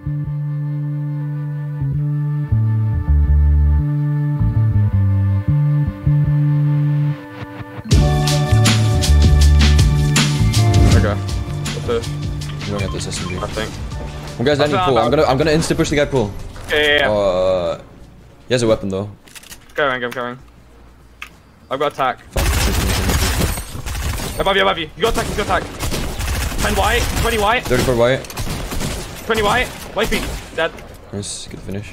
Okay. What's? You don't get this SMG. I think. One guy's landing pool. not I'm gonna I'm gonna insta push the guy pool. Yeah, yeah, yeah. Uh, he has a weapon though. Going, I'm going. I've got attack. Above you, above you. You got attack, you got attack. 10 white, 20 white, 34 white. 20 white. White feet. Dead. Nice, good finish.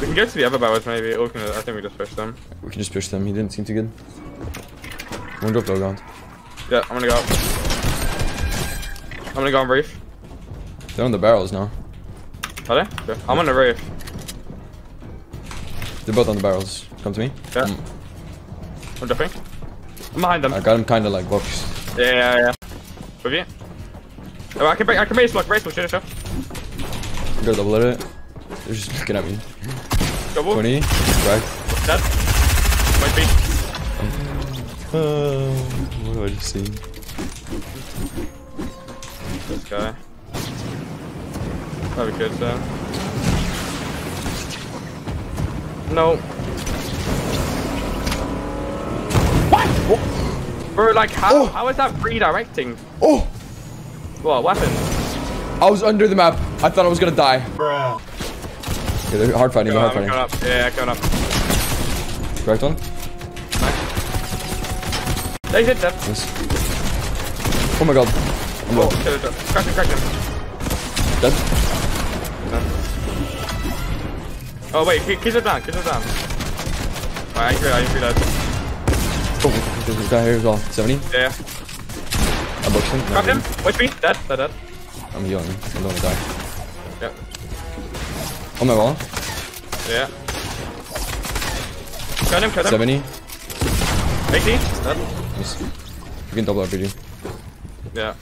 We can go to the other barrels maybe, or we can, I think we just push them. We can just push them. He didn't seem too good. One drop low ground. Yeah, I'm gonna go up. I'm gonna go on reef. They're on the barrels now. Are they? Okay. I'm on the reef. They're both on the barrels. Come to me. Yeah. Mm. I'm jumping. I'm behind them. I got him kind of like boxed. Yeah, yeah, yeah. With you? Oh, I can break, I can race block, race block, shoot, shoot. Go double at it. They're just looking at me. Double. 20. Right. Dead. White feet. Uh, what do I just see? This guy. That'd be good, so. No. What? Bro, like, how, Oh. how is that redirecting? Oh! What, weapons? I was under the map. I thought I was gonna die. Bruh. Okay, they're hard fighting. They're hard fighting. up. Yeah, going up. Correct one. They hit them. Yes. Oh my god. I'm Oh, low. Crack him, crack him. Dead. Oh, wait, keep it down, keep it down. Alright, I agree, I agree that. Oh, there's a guy here as well. 70. Yeah. I boxed him. No, him. Watch me. Dead, dead, dead. I'm healing. I don't want to die. Yeah. On my wall. Yeah. Cut him, cut him. 70. 80. Dead. Nice. We can double RPG. You Yeah.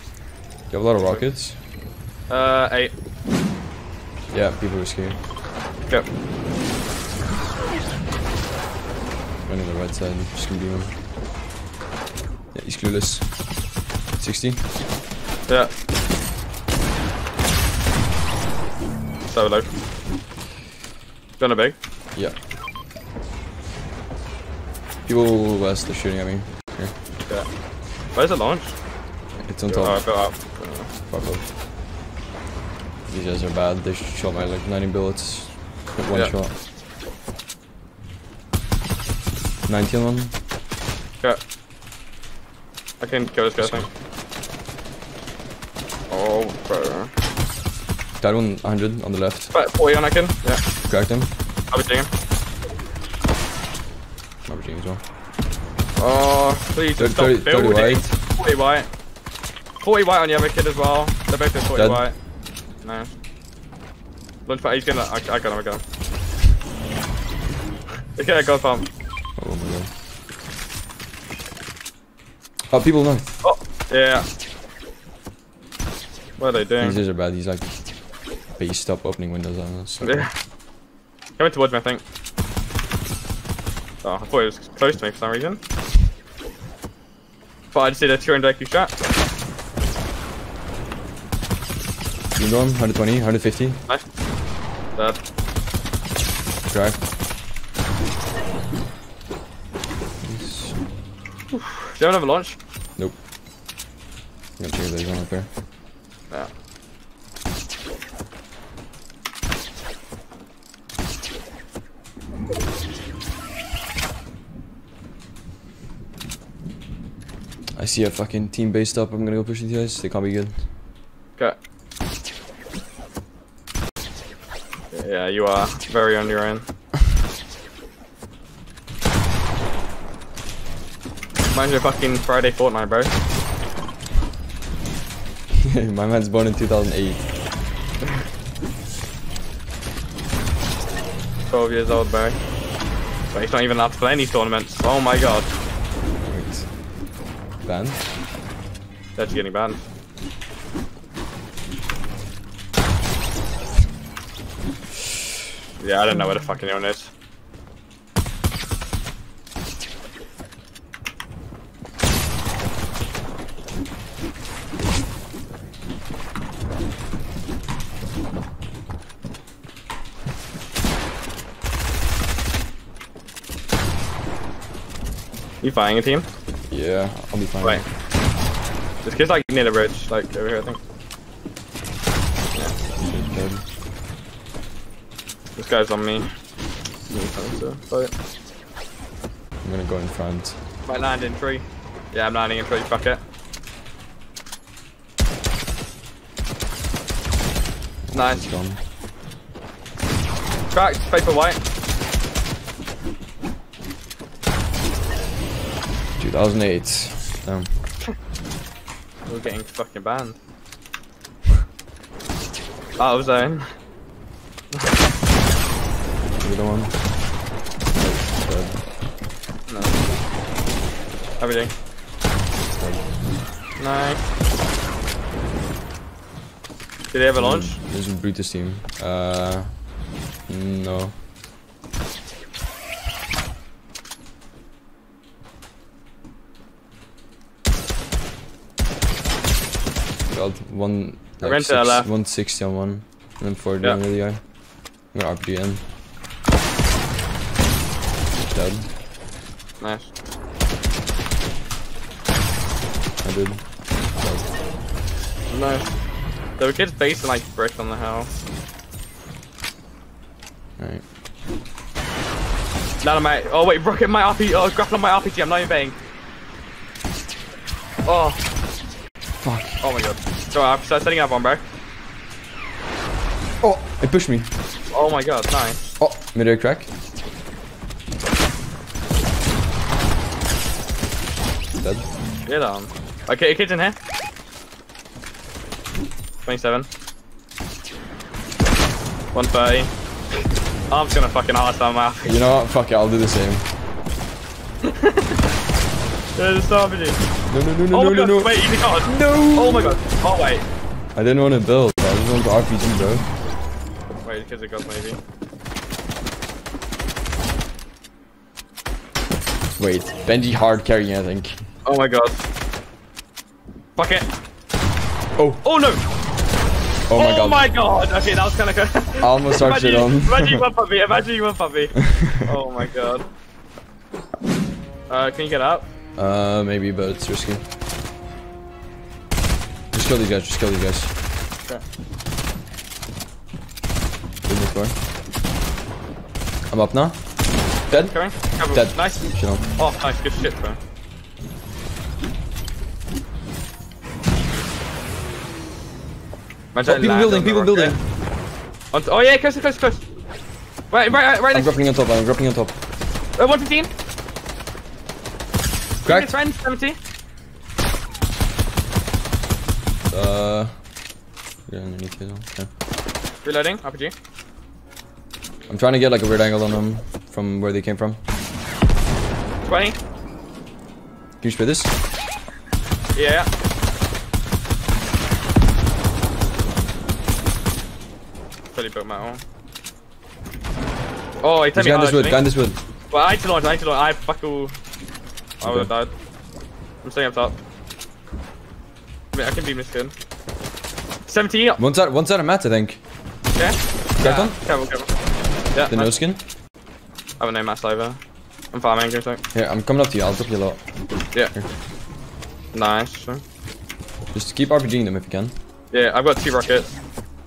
You have a lot of rockets. Uh, 8. Yeah, people are scared. Go. Running the right side. Just gonna be him. Yeah, he's clueless. 60. Yeah. So low. Gonna big. Yeah. People west are shooting at me. Here. Yeah. Where's the launch? It's on Oh, top. built up. Fuck off. These guys are bad. They shot my like 90 bullets. With one Yeah. shot. 19 on. Yeah. I can kill this guy, I think. Oh, bro. That er one 100 on the left. But 40 on can. Yeah. Cracked him. I'll be taking him. Averaging as well. Oh, please Thirty- stop thirty- thirty building. white. 40 white. 40 white on the other kid as well. They're both at 40 Dead. white. Nice. Launch pad, he's gonna. I, I got him, I got him. Okay, I got him. Oh my god. Oh, people know. Oh, yeah. What are they doing? These are bad. He's like based up opening windows on us. So Yeah. Coming towards me, I think. Oh, I thought it was close to me for some reason. But I just did a 200 IQ shot. Team dorm, 120, 150. Nice. Dead. Crack. Do you have another launch? Nope. I'm gonna check if there's one up there. Yeah. I see a fucking team based up. I'm gonna go push these guys. They can't be good. Okay. Yeah, you are very on your own. Mind your fucking Friday Fortnite, bro. My man's born in 2008. 12 years old, bro. But he's not even allowed to play any tournaments. Oh my god. That's getting banned. Yeah, I don't know where the fuck anyone is. You flying a team? Yeah, I'll be fine. Wait. This kid's like near the bridge, like over here, I think. Dead. This guy's on me. Me trying to. I'm gonna go in front. Might land in tree. Yeah, I'm landing in tree. Fuck it. Nice. He's gone. Cracked. Paper white. 2008. Damn. We're getting fucking banned. Out of zone. The one. No. Everything. Nice. Did they have a launch? There's a Brutus team. Uh, no. Got one. I ran to the left. 160 on one, and then 40 Yeah. on the other guy. I'm gonna RPG in. Dead. Nice. I did. Dead. Nice. There were kids basing like brick on the house. Alright. None of my. Oh wait, rocket my RPG. Oh, grapple on my RPG. I'm not even paying. Oh. Fuck. Oh my god. So I'm start setting up on bro. Oh! It pushed me. Oh my god, nice. Oh! Mid-air crack. Dead. Get on. Okay, kids in here. 27. 130. I'm just gonna fucking arse that mouth. You know what? Fuck it, I'll do the same. There's a RPG. No, no, no, no, Oh no, my no, god, no. wait, you can't. No! Oh my god. Oh wait. I didn't want to build. I just wanted to RPG, bro. Wait, because are got maybe. Wait, Benjy hard carrying, I think. Oh my god. Fuck it. Oh, Oh no! oh my oh god. Oh my god! Okay, that was kinda good. I almost started shit on. imagine you one puppy, imagine you one puppy. oh my god. Uh, can you get up? Uh, maybe, but it's risky. Just kill these guys, just kill these guys. Okay. Good move, bro. I'm up now. Dead? Coming? Cover. Dead. Nice. Shit on. Oh, nice. Good shit, bro. Imagine Oh, people building, on the people building. On oh yeah, close, close, close. Right, right, right, right I'm next. grappling on top, I'm grappling on top. Uh, 115. Cracked. Friend, 70. Uh. Yeah, underneath it. Okay. Reloading. RPG. I'm trying to get like a weird angle on them from where they came from. 20. Can you spray this? Yeah. Fully built metal. Oh, he took There's me guy in hard, this wood, in this wood. Well, I had to launch, I had to launch. I fuck all. I would have died. I'm staying up top. I mean, I can beam this kid. 17. Yeah. One side, one side of Matt, I think. Cracked Cracked on? Careful, careful. Yeah. The no skin. I have a no mass over. I'm farming, give me. Here, I'm coming up to you. I'll drop you a lot. Yeah. Nice. Just keep RPGing them if you can. Yeah, I've got two rockets.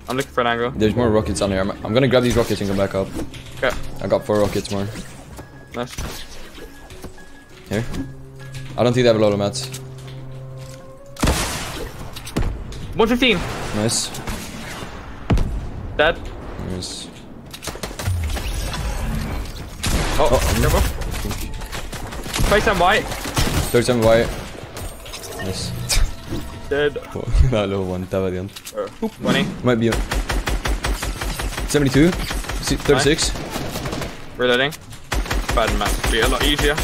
I'm looking for an angle. There's more rockets on here. I'm, I'm gonna grab these rockets and come back up. Okay. I got four rockets more. Nice. Here. I don't think they have a lot of mats. 115. Nice. Dead. Nice. Oh, Oh, careful. Face and white. 37 white. Nice. Dead. Oh, that little one, that variant. Uh, 20. Might be. on. 72. Si- 36. Reloading. Bad match. Be a lot easier.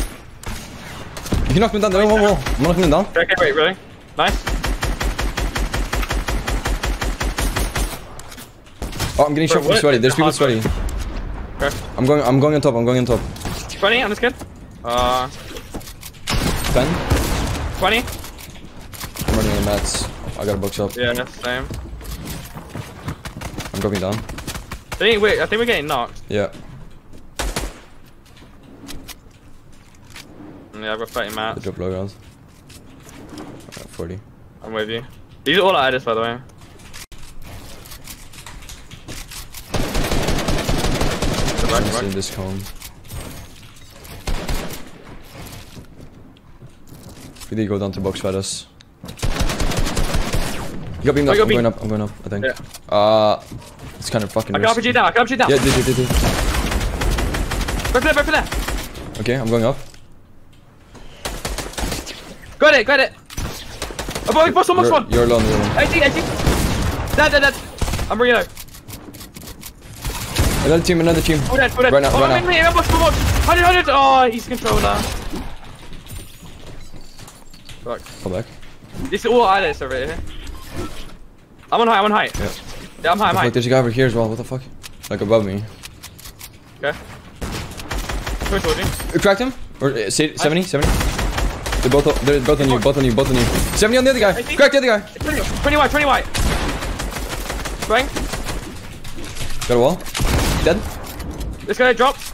You can knock me down. There, one more. I'm knocking him down. Okay, wait, reloading. Nice. Oh, I'm getting shot from sweaty. There's people sweaty. Okay. I'm going. I'm going on top. I'm going on top. 20 on this kid. Uh, 10. 20. I'm running on mats. I got a up. Yeah, same. I'm dropping down. I think, wait, I think we're getting knocked. Yeah. Yeah, I've got 30 I mats. drop low rounds. Alright, 40. I'm with you. These are all items, by the way. Good luck, I'm good in luck. this cone. We need to go down to box fight us. You got beamed Oh, up. got I'm going up. I'm going up. I think. Yeah. Uh, it's kind of fucking. I risky. RPG down, I can RPG down. Yeah, did, did, did, did. Go for there, go for there. Okay, I'm going up. Got it, got it. Oh, boy, boss one, boss one. you're alone. You're alone. 80, 80. Dead, dead, dead. I'm bringing it. Another team. Another team. Full dead, full dead. Right now, oh, right I'm now. in here, I'm boss, I'm 100, 100. Oh, he's controller. Fuck. Come back. This is all items over here. I'm on high, I'm on high. Yeah. Yeah, I'm high, I'm Fuck, high. there's a guy over here as well. What the fuck? Like above me. Okay. Coming towards you. You cracked him? Or uh, 70? 70? They're both, they're both on you, both on you, both on you. 70 on the other guy. I. Crack the other guy. 20, 20 white, 20 white. Swing. Got a wall. Dead. This guy drops.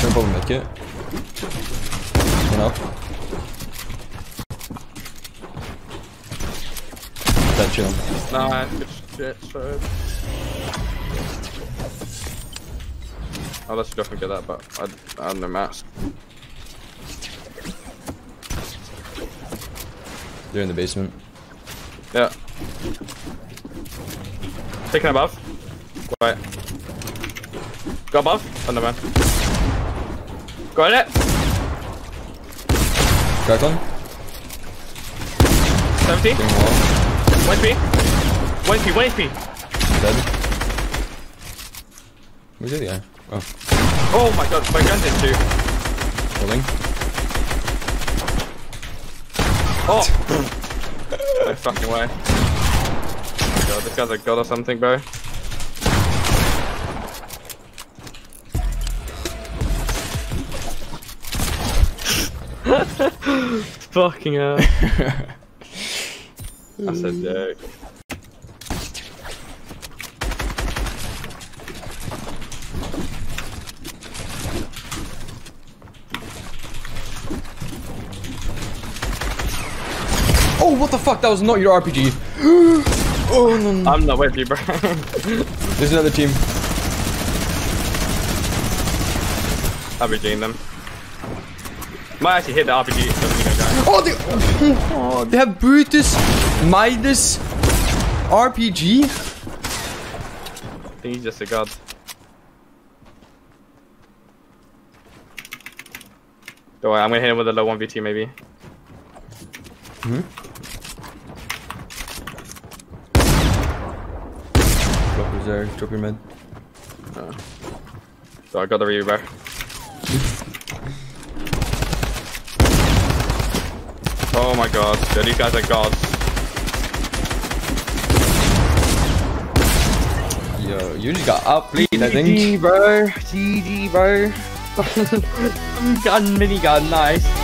Jump over medkit. One up. Dead chill. Nah, good shit, so. I'll let you definitely get that, but I, I have no mask. They're in the basement. Yeah. Taking above. Quiet. Go above. Thunder man. Got it. Cracked one. 17. Getting wall. 1 HP. 1 HP, 1 HP. Dead. Where's the other guy? Oh, Oh my god, my gun's in too. holding. Oh! no fucking way. God, this guy's a god or something, bro. fucking hell. That's a joke. Oh, what the fuck? That was not your RPG. oh, no, no. I'm not with you, bro. There's another team. RPGing them. Might actually hit the RPG. doesn't mean I die. Oh, they, oh, they have Brutus, Midas, RPG. I think he's just a god. Don't worry, I'm gonna hit him with a low 1v2 maybe. Drop is there. Drop your med. Uh, so I got the reaver. oh my god, yeah, these guys are gods. Yo, you just got outplayed, I think. bro. GG, bro. gun, mini gun, nice.